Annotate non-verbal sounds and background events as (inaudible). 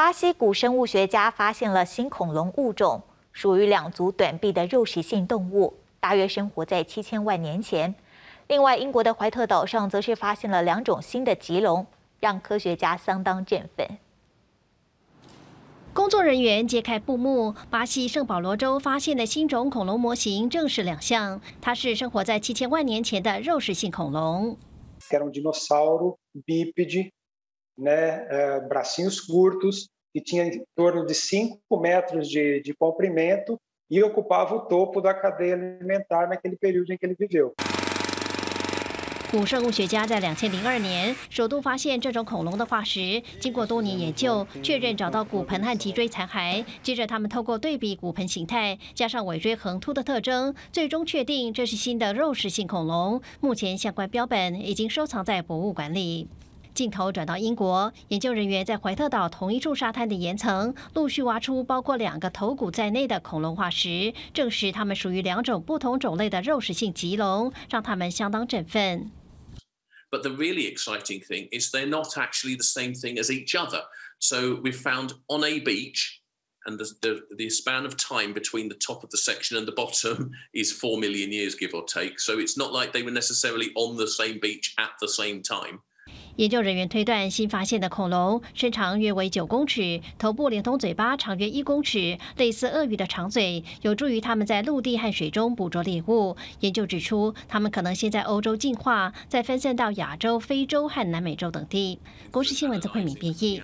巴西古生物学家发现了新恐龙物种，属于两足短臂的肉食性动物，大约生活在七千万年前。另外，英国的怀特岛上则是发现了两种新的棘龙，让科学家相当振奋。工作人员揭开布幕，巴西圣保罗州发现的新种恐龙模型正式亮相，它是生活在七千万年前的肉食性恐龙。古生物学家在两千零二年首度发现这种恐龙的化石，经过多年研究，确认找到骨盆和脊椎残骸。接着，他们透过对比骨盆形态，加上尾椎横突的特征，最终确定这是新的肉食性恐龙。目前相关标本已经收藏在博物馆里。镜头转到英国，研究人员在怀特岛同一处沙滩的岩层陆续挖出包括两个头骨在内的恐龙化石，证实它们属于两种不同种类的肉食性棘龙，让他们相当振奋。But the really exciting thing is they're not actually the same thing as each other. So we've found on a beach, and the, the, the, span of time between the top of the section and the bottom (laughs) is four million years, give or take. So it's not like they were necessarily on the same beach at the same time. 研究人员推断，新发现的恐龙身长约为九公尺，头部连同嘴巴长约一公尺，类似鳄鱼的长嘴，有助于它们在陆地和水中捕捉猎物。研究指出，它们可能先在欧洲进化，再分散到亚洲、非洲和南美洲等地。公视新闻则惠敏编译。